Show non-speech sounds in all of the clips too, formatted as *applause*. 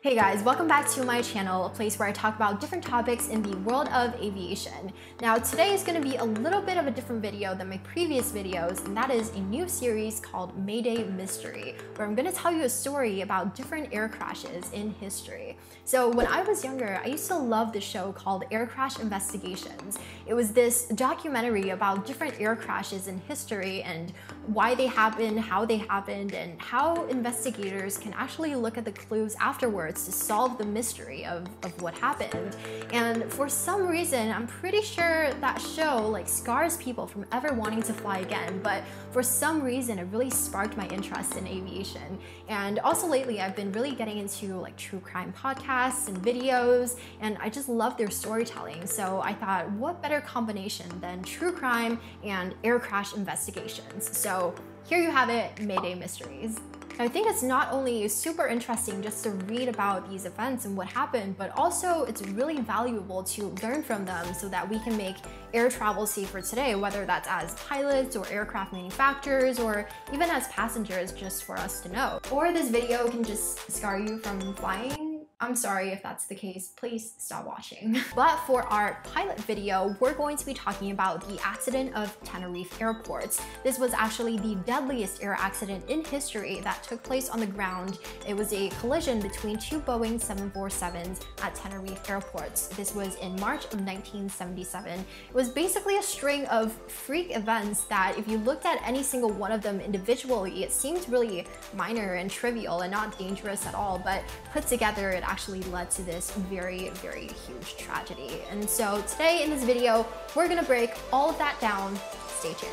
Hey guys, welcome back to my channel, a place where I talk about different topics in the world of aviation. Now today is going to be a little bit of a different video than my previous videos, and that is a new series called Mayday Mystery, where I'm going to tell you a story about different air crashes in history. So when I was younger, I used to love the show called Air Crash Investigations. It was this documentary about different air crashes in history and why they happened, how they happened, and how investigators can actually look at the clues afterwards to solve the mystery of, of what happened. And for some reason, I'm pretty sure that show like scars people from ever wanting to fly again, but for some reason, it really sparked my interest in aviation. And also lately, I've been really getting into like true crime podcasts and videos, and I just love their storytelling. So I thought, what better combination than true crime and air crash investigations? So so here you have it, Mayday Mysteries. I think it's not only super interesting just to read about these events and what happened, but also it's really valuable to learn from them so that we can make air travel safer today, whether that's as pilots or aircraft manufacturers or even as passengers just for us to know. Or this video can just scar you from flying I'm sorry if that's the case, please stop watching. *laughs* but for our pilot video, we're going to be talking about the accident of Tenerife Airport. This was actually the deadliest air accident in history that took place on the ground. It was a collision between two Boeing 747s at Tenerife Airport. This was in March of 1977. It was basically a string of freak events that if you looked at any single one of them individually, it seemed really minor and trivial and not dangerous at all, but put together it actually led to this very, very huge tragedy. And so today in this video, we're gonna break all of that down. Stay tuned.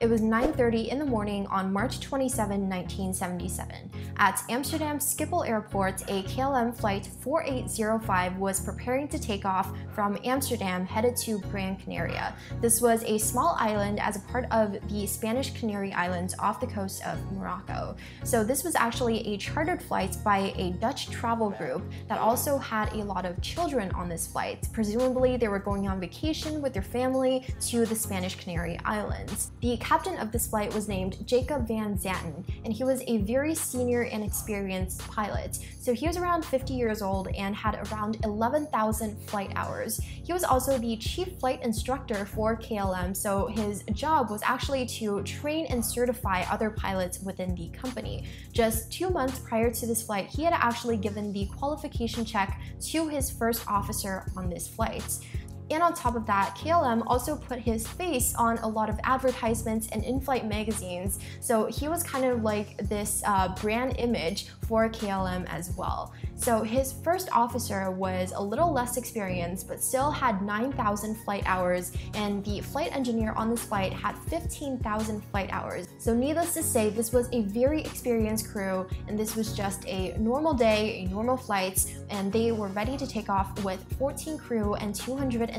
It was 9.30 in the morning on March 27, 1977. At Amsterdam Schiphol Airport, a KLM flight 4805 was preparing to take off from Amsterdam headed to Gran Canaria. This was a small island as a part of the Spanish Canary Islands off the coast of Morocco. So this was actually a chartered flight by a Dutch travel group that also had a lot of children on this flight. Presumably they were going on vacation with their family to the Spanish Canary Islands. The captain of this flight was named Jacob Van Zanten, and he was a very senior and experienced pilot. So he was around 50 years old and had around 11,000 flight hours. He was also the chief flight instructor for KLM, so his job was actually to train and certify other pilots within the company. Just two months prior to this flight, he had actually given the qualification check to his first officer on this flight. And on top of that, KLM also put his face on a lot of advertisements and in-flight magazines, so he was kind of like this uh, brand image for KLM as well. So his first officer was a little less experienced, but still had 9,000 flight hours, and the flight engineer on this flight had 15,000 flight hours. So needless to say, this was a very experienced crew, and this was just a normal day, a normal flight, and they were ready to take off with 14 crew and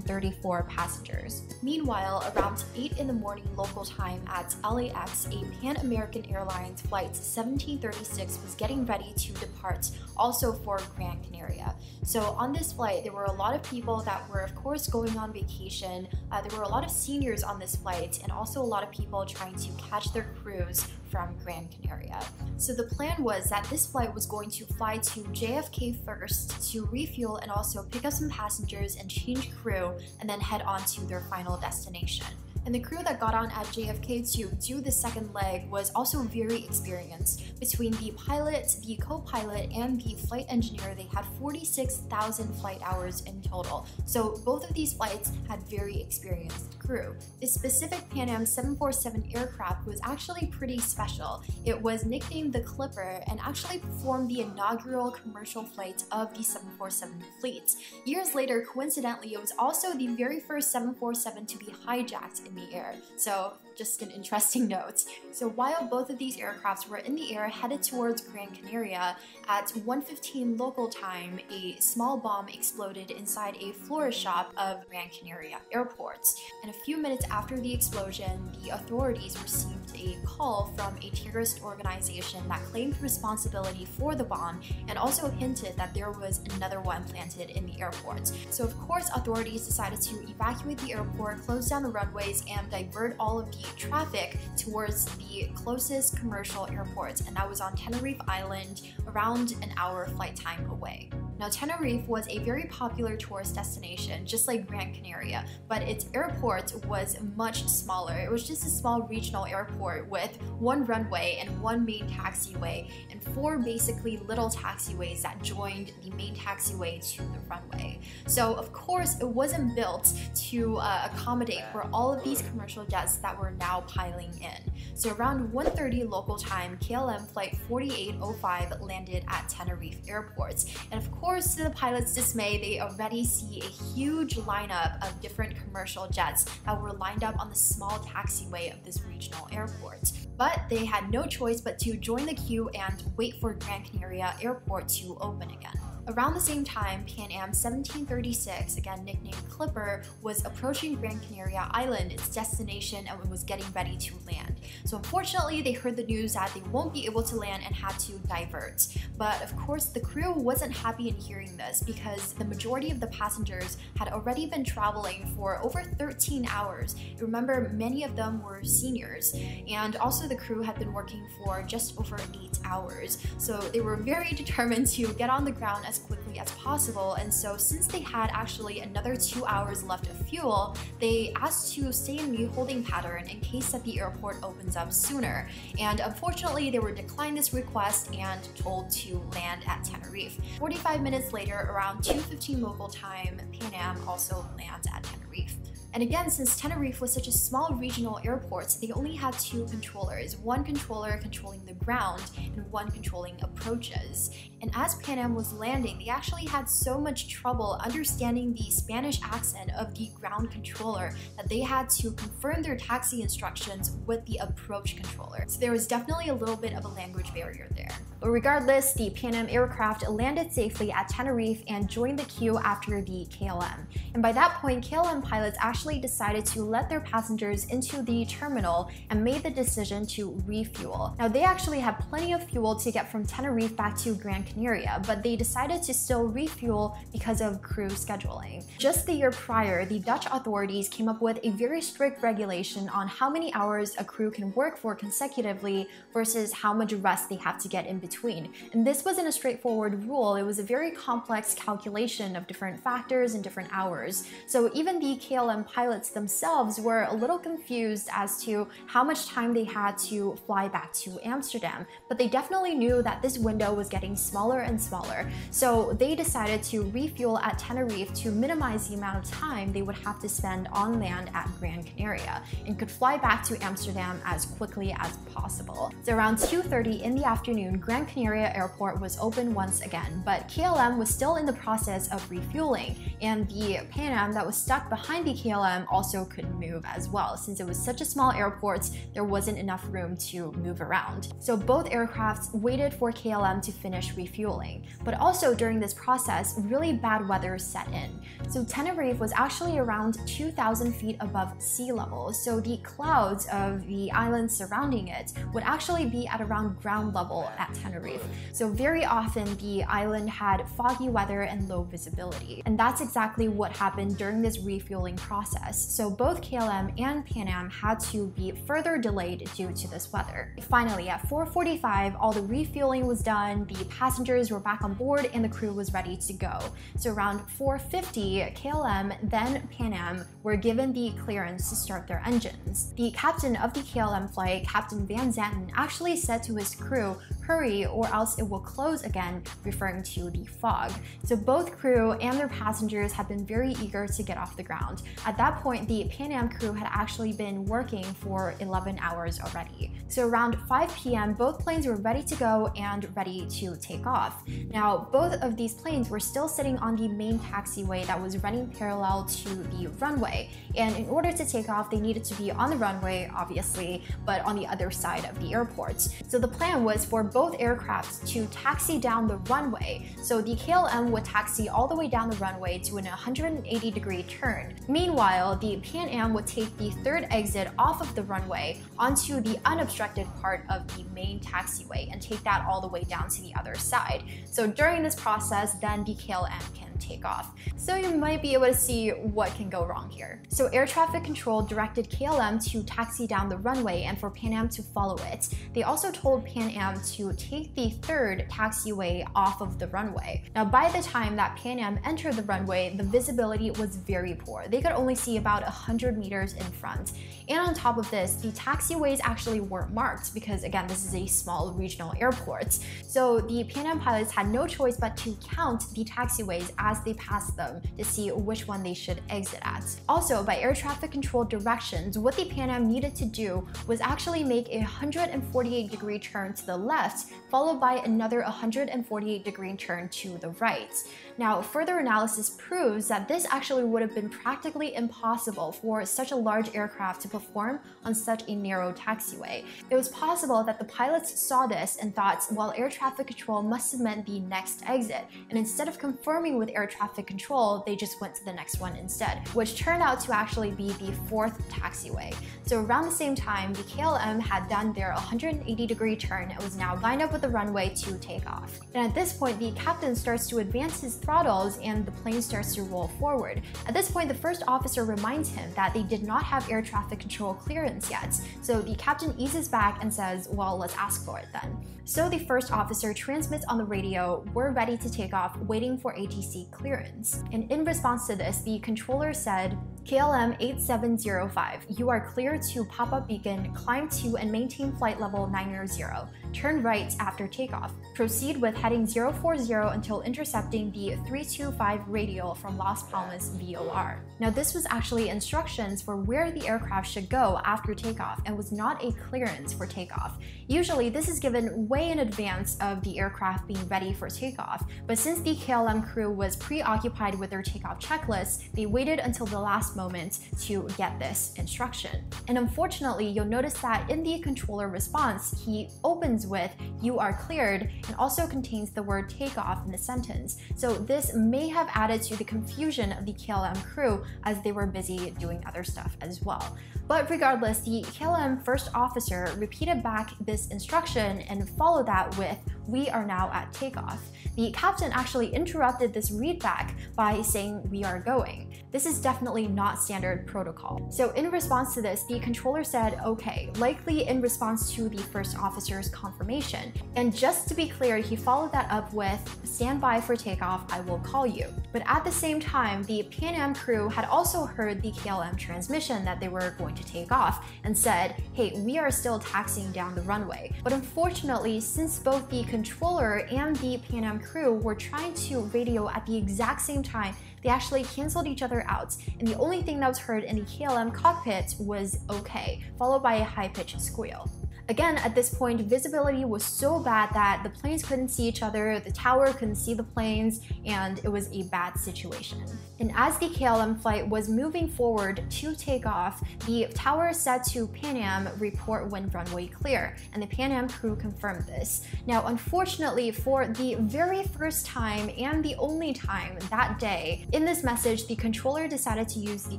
234 passengers. Meanwhile, around 8 in the morning local time at LAX, a Pan American Airlines flight 1736 was getting ready to depart, also for Gran Canaria. So on this flight, there were a lot of people that were, of course, going on vacation. Uh, there were a lot of seniors on this flight, and also a lot of people trying to catch their cruise from Gran Canaria. So the plan was that this flight was going to fly to JFK first to refuel and also pick up some passengers and change crew, and then head on to their final destination. And the crew that got on at JFK to do the second leg was also very experienced. Between the pilot, the co-pilot, and the flight engineer, they had 46,000 flight hours in total. So both of these flights had very experienced crew. This specific Pan Am 747 aircraft was actually pretty special. It was nicknamed the Clipper and actually performed the inaugural commercial flight of the 747 fleet. Years later, coincidentally, it was also the very first 747 to be hijacked in the air. So just an interesting *laughs* note. So while both of these aircrafts were in the air headed towards Gran Canaria, at 1.15 local time, a small bomb exploded inside a florist shop of Gran Canaria Airport. And a few minutes after the explosion, the authorities received a call from a terrorist organization that claimed responsibility for the bomb and also hinted that there was another one planted in the airport. So of course, authorities decided to evacuate the airport, close down the runways, and divert all of the traffic towards the closest commercial airport, and that was on Tenerife Island, around an hour flight time away. Now, Tenerife was a very popular tourist destination, just like Gran Canaria, but its airport was much smaller. It was just a small regional airport with one runway and one main taxiway, and four basically little taxiways that joined the main taxiway to the runway. So, of course, it wasn't built to uh, accommodate for all of these commercial jets that were now piling in. So, around 1:30 local time, KLM flight 4805 landed at Tenerife Airport, and of course course, to the pilot's dismay, they already see a huge lineup of different commercial jets that were lined up on the small taxiway of this regional airport. But they had no choice but to join the queue and wait for Gran Canaria Airport to open again. Around the same time, Pan Am 1736, again nicknamed Clipper, was approaching Gran Canaria Island, its destination, and was getting ready to land. So unfortunately, they heard the news that they won't be able to land and had to divert. But of course, the crew wasn't happy in hearing this because the majority of the passengers had already been traveling for over 13 hours. Remember, many of them were seniors, and also the crew had been working for just over eight hours. So they were very *laughs* determined to get on the ground as as quickly as possible. And so, since they had actually another two hours left of fuel, they asked to stay in the holding pattern in case that the airport opens up sooner. And unfortunately, they were declined this request and told to land at Tenerife. 45 minutes later, around 2:15 local time, Pan Am also lands at Tenerife. And again, since Tenerife was such a small regional airport, they only had two controllers, one controller controlling the ground and one controlling approaches. And as Pan Am was landing, they actually had so much trouble understanding the Spanish accent of the ground controller that they had to confirm their taxi instructions with the approach controller. So there was definitely a little bit of a language barrier there. But regardless, the Pan Am aircraft landed safely at Tenerife and joined the queue after the KLM. And by that point, KLM pilots actually actually decided to let their passengers into the terminal and made the decision to refuel. Now, they actually had plenty of fuel to get from Tenerife back to Gran Canaria, but they decided to still refuel because of crew scheduling. Just the year prior, the Dutch authorities came up with a very strict regulation on how many hours a crew can work for consecutively versus how much rest they have to get in between. And this wasn't a straightforward rule, it was a very complex calculation of different factors and different hours. So even the KLM pilots themselves were a little confused as to how much time they had to fly back to Amsterdam, but they definitely knew that this window was getting smaller and smaller. So they decided to refuel at Tenerife to minimize the amount of time they would have to spend on land at Gran Canaria and could fly back to Amsterdam as quickly as possible. So around 2.30 in the afternoon, Gran Canaria Airport was open once again, but KLM was still in the process of refueling, and the Pan Am that was stuck behind the KLM Also couldn't move as well. Since it was such a small airport, there wasn't enough room to move around. So both aircrafts waited for KLM to finish refueling. But also during this process, really bad weather set in. So Tenerife was actually around 2,000 feet above sea level, so the clouds of the island surrounding it would actually be at around ground level at Tenerife. So very often the island had foggy weather and low visibility. And that's exactly what happened during this refueling process process, so both KLM and Pan Am had to be further delayed due to this weather. Finally, at 4.45, all the refueling was done, the passengers were back on board, and the crew was ready to go. So around 4.50, KLM, then Pan Am, were given the clearance to start their engines. The captain of the KLM flight, Captain Van Zanten, actually said to his crew, hurry or else it will close again, referring to the fog. So both crew and their passengers had been very eager to get off the ground. At that point, the Pan Am crew had actually been working for 11 hours already. So around 5 p.m., both planes were ready to go and ready to take off. Now, both of these planes were still sitting on the main taxiway that was running parallel to the runway. And in order to take off, they needed to be on the runway, obviously, but on the other side of the airport. So the plan was for both aircrafts to taxi down the runway. So the KLM would taxi all the way down the runway to an 180 degree turn. Meanwhile, the Pan Am would take the third exit off of the runway onto the unobstructed part of the main taxiway and take that all the way down to the other side. So during this process, then the KLM can take off. So you might be able to see what can go wrong here. So air traffic control directed KLM to taxi down the runway and for Pan Am to follow it. They also told Pan Am to take the third taxiway off of the runway. Now by the time that Pan Am entered the runway, the visibility was very poor. They could only see about 100 meters in front. And on top of this, the taxiways actually weren't marked because again, this is a small regional airport. So the Pan Am pilots had no choice but to count the taxiways as they passed them to see which one they should exit at. Also, by air traffic control directions, what the Pan Am needed to do was actually make a 148 degree turn to the left, followed by another 148 degree turn to the right. Now, further analysis proves that this actually would have been practically impossible for such a large aircraft to perform on such a narrow taxiway. It was possible that the pilots saw this and thought, well, air traffic control must have meant the next exit, and instead of confirming with air traffic control, they just went to the next one instead, which turned out to actually be the fourth taxiway. So around the same time, the KLM had done their 180 degree turn and was now lined up with the runway to take off. And at this point, the captain starts to advance his throttles and the plane starts to roll forward. At this point, the first officer reminds him that they did not have air traffic control clearance yet. So the captain eases back and says, well, let's ask for it then. So the first officer transmits on the radio, we're ready to take off, waiting for ATC clearance. And in response to this, the controller said, KLM 8705, you are clear to Papa beacon, climb to and maintain flight level 900. Turn right after takeoff. Proceed with heading 040 until intercepting the 325 radial from Las Palmas VOR. Now this was actually instructions for where the aircraft should go after takeoff and was not a clearance for takeoff. Usually this is given way in advance of the aircraft being ready for takeoff, but since the KLM crew was preoccupied with their takeoff checklist, they waited until the last moment to get this instruction. And unfortunately, you'll notice that in the controller response, he opens with, you are cleared, and also contains the word takeoff in the sentence. So this may have added to the confusion of the KLM crew as they were busy doing other stuff as well. But regardless, the KLM first officer repeated back this instruction and followed that with, we are now at takeoff. The captain actually interrupted this readback by saying, we are going. This is definitely not standard protocol. So in response to this, the controller said, okay, likely in response to the first officer's confirmation. And just to be clear, he followed that up with, stand by for takeoff, I will call you. But at the same time, the Pan Am crew had also heard the KLM transmission that they were going to take off and said, hey, we are still taxiing down the runway. But unfortunately, since both the controller and the Pan Am crew were trying to radio at the exact same time, they actually canceled each other out, and the only thing that was heard in the KLM cockpit was okay, followed by a high-pitched squeal. Again, at this point, visibility was so bad that the planes couldn't see each other, the tower couldn't see the planes, and it was a bad situation. And as the KLM flight was moving forward to take off, the tower said to Pan Am, report when runway clear, and the Pan Am crew confirmed this. Now, unfortunately, for the very first time and the only time that day, in this message, the controller decided to use the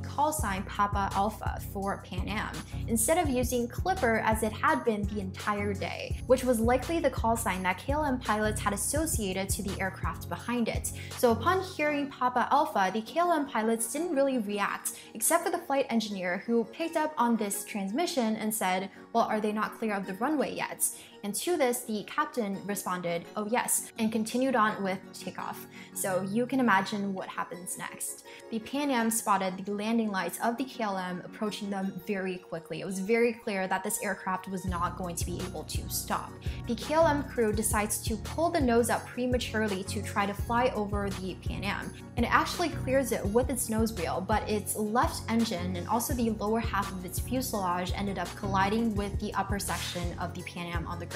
call sign Papa Alpha for Pan Am, instead of using Clipper as it had been the entire day, which was likely the call sign that KLM pilots had associated to the aircraft behind it. So upon hearing Papa Alpha, the KLM pilots didn't really react, except for the flight engineer who picked up on this transmission and said, well, are they not clear of the runway yet? And to this, the captain responded, oh yes, and continued on with takeoff. So you can imagine what happens next. The Pan Am spotted the landing lights of the KLM approaching them very quickly. It was very clear that this aircraft was not going to be able to stop. The KLM crew decides to pull the nose up prematurely to try to fly over the Pan Am, and it actually clears it with its nose wheel, but its left engine and also the lower half of its fuselage ended up colliding with the upper section of the Pan Am on the ground.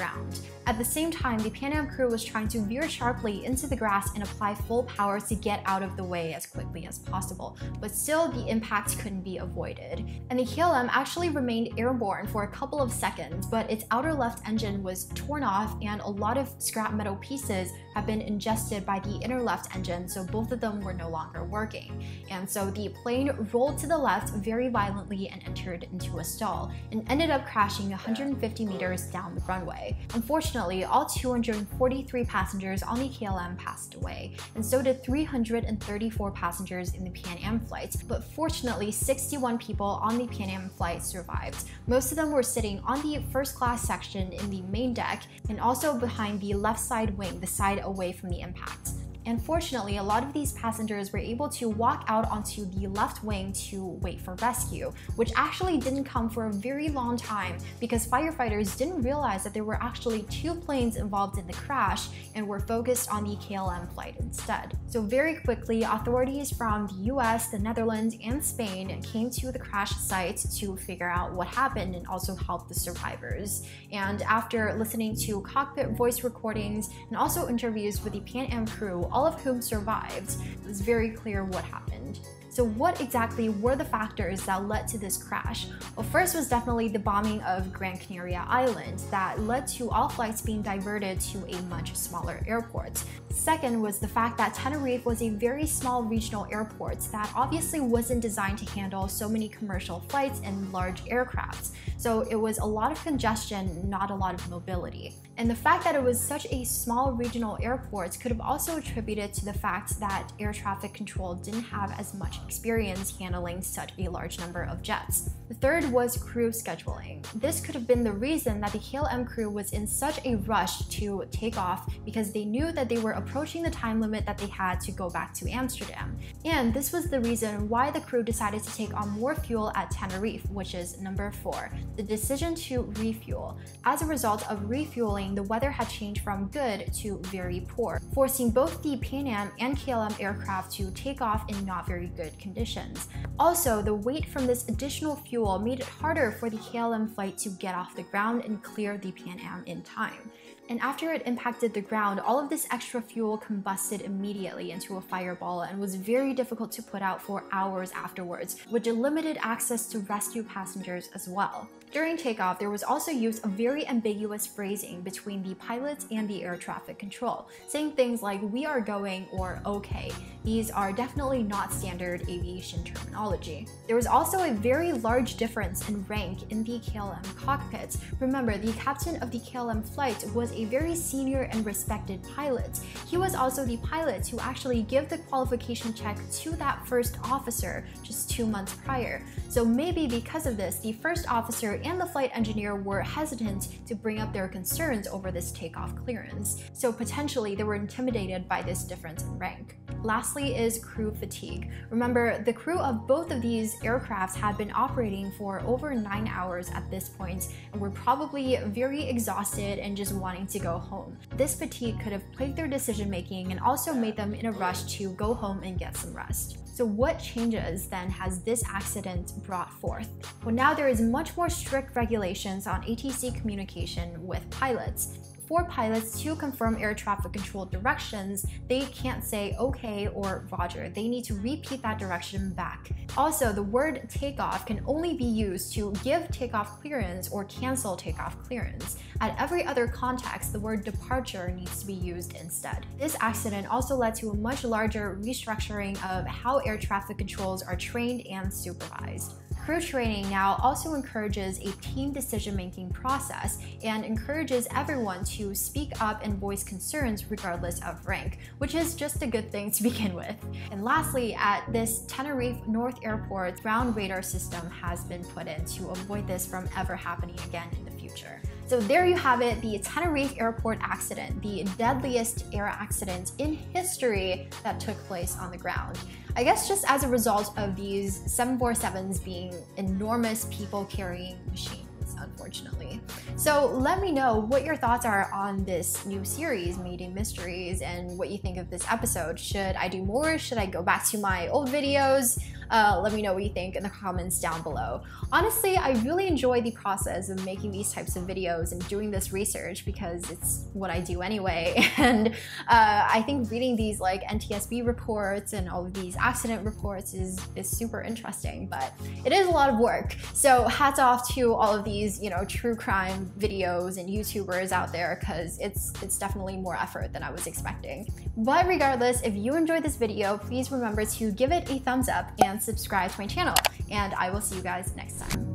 At the same time, the Pan Am crew was trying to veer sharply into the grass and apply full power to get out of the way as quickly as possible, but still the impact couldn't be avoided. And the KLM actually remained airborne for a couple of seconds, but its outer left engine was torn off and a lot of scrap metal pieces have been ingested by the inner left engine, so both of them were no longer working. And so the plane rolled to the left very violently and entered into a stall, and ended up crashing 150 meters down the runway. Unfortunately, all 243 passengers on the KLM passed away, and so did 334 passengers in the Pan Am flight, but fortunately 61 people on the Pan Am flight survived. Most of them were sitting on the first class section in the main deck, and also behind the left side wing, the side away from the impact. And fortunately, a lot of these passengers were able to walk out onto the left wing to wait for rescue, which actually didn't come for a very long time because firefighters didn't realize that there were actually two planes involved in the crash and were focused on the KLM flight instead. So very quickly, authorities from the US, the Netherlands, and Spain came to the crash site to figure out what happened and also help the survivors. And after listening to cockpit voice recordings and also interviews with the Pan Am crew, all of whom survived, it was very clear what happened. So what exactly were the factors that led to this crash? Well, first was definitely the bombing of Gran Canaria Island that led to all flights being diverted to a much smaller airport. Second was the fact that Tenerife was a very small regional airport that obviously wasn't designed to handle so many commercial flights and large aircrafts. So it was a lot of congestion, not a lot of mobility. And the fact that it was such a small regional airport could have also attributed to the fact that air traffic control didn't have as much experience handling such a large number of jets. The third was crew scheduling. This could have been the reason that the KLM crew was in such a rush to take off because they knew that they were approaching the time limit that they had to go back to Amsterdam. And this was the reason why the crew decided to take on more fuel at Tenerife, which is number four, the decision to refuel. As a result of refueling, the weather had changed from good to very poor, forcing both the Pan Am and KLM aircraft to take off in not very good conditions. Also, the weight from this additional fuel made it harder for the KLM flight to get off the ground and clear the Pan Am in time and after it impacted the ground, all of this extra fuel combusted immediately into a fireball and was very difficult to put out for hours afterwards, which limited access to rescue passengers as well. During takeoff, there was also use of very ambiguous phrasing between the pilots and the air traffic control, saying things like we are going or okay. These are definitely not standard aviation terminology. There was also a very large difference in rank in the KLM cockpits. Remember, the captain of the KLM flight was a very senior and respected pilot. He was also the pilot who actually gave the qualification check to that first officer just two months prior. So maybe because of this, the first officer and the flight engineer were hesitant to bring up their concerns over this takeoff clearance, so potentially they were intimidated by this difference in rank. Lastly is crew fatigue. Remember, the crew of both of these aircrafts had been operating for over 9 hours at this point and were probably very exhausted and just wanting to go home. This fatigue could have plagued their decision making and also made them in a rush to go home and get some rest. So what changes then has this accident brought forth? Well, now there is much more strict regulations on ATC communication with pilots for pilots to confirm air traffic control directions, they can't say okay or roger. They need to repeat that direction back. Also, the word takeoff can only be used to give takeoff clearance or cancel takeoff clearance. At every other context, the word departure needs to be used instead. This accident also led to a much larger restructuring of how air traffic controls are trained and supervised. Crew training now also encourages a team decision making process and encourages everyone to speak up and voice concerns regardless of rank, which is just a good thing *laughs* to begin with. And lastly, at this Tenerife North Airport, ground radar system has been put in to avoid this from ever happening again in the future. So there you have it, the Tenerife airport accident, the deadliest air accident in history that took place on the ground. I guess just as a result of these 747s being enormous people carrying machines unfortunately. So let me know what your thoughts are on this new series, Mayday Mysteries, and what you think of this episode. Should I do more? Should I go back to my old videos? Uh, let me know what you think in the comments down below. Honestly, I really enjoy the process of making these types of videos and doing this research because it's what I do anyway. *laughs* And uh, I think reading these like NTSB reports and all of these accident reports is, is super interesting, but it is a lot of work. So hats off to all of these, you know, true crime videos and YouTubers out there because it's, it's definitely more effort than I was expecting. But regardless, if you enjoyed this video, please remember to give it a thumbs up and subscribe to my channel. And I will see you guys next time.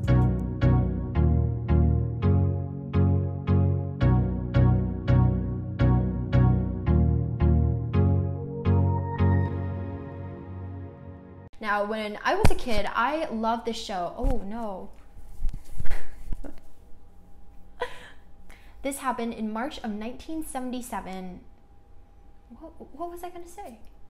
Now, when I was a kid, I loved this show. Oh no. *laughs* this happened in March of 1977. What, what was I going to say?